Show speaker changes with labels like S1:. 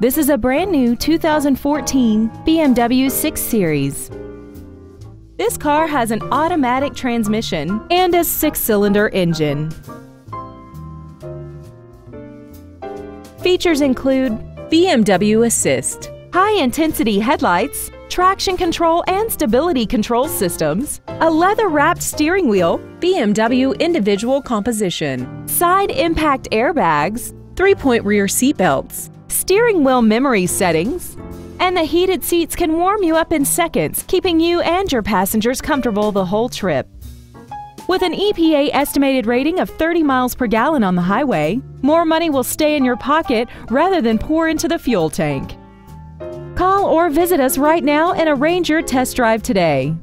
S1: This is a brand new 2014 BMW 6 Series. This car has an automatic transmission and a six-cylinder engine. Features include BMW Assist, high-intensity headlights, traction control and stability control systems, a leather-wrapped steering wheel, BMW individual composition, side impact airbags, three-point rear seatbelts, steering wheel memory settings, and the heated seats can warm you up in seconds, keeping you and your passengers comfortable the whole trip. With an EPA estimated rating of 30 miles per gallon on the highway, more money will stay in your pocket rather than pour into the fuel tank. Call or visit us right now and arrange your test drive today.